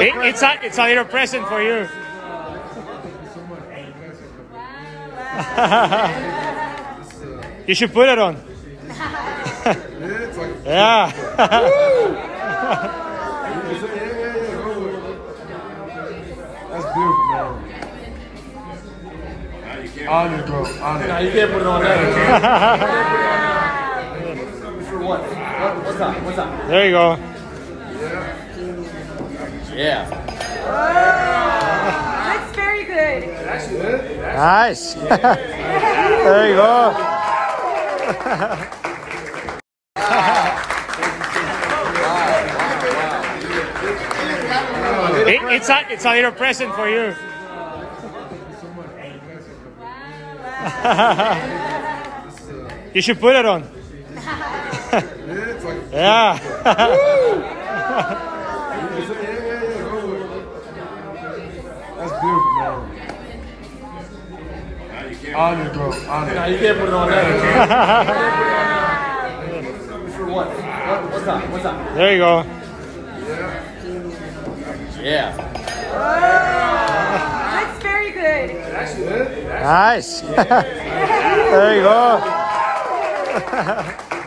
it's a it's a little present for you. you should put it on. yeah. That's beautiful, man. Honored, bro. Honored. Nah, you can't put it on that. For what? What's up? What's up? there you go. Yeah. That's very good. That's good. Nice. there you go. It, it's a it's a little present for you. you should put it on. yeah. That's beautiful, man. Honored, bro. Honored. Nah, you can't put it on that. For what? what? What's up? What's up? There you go. Yeah. That's very good. Nice. there you go.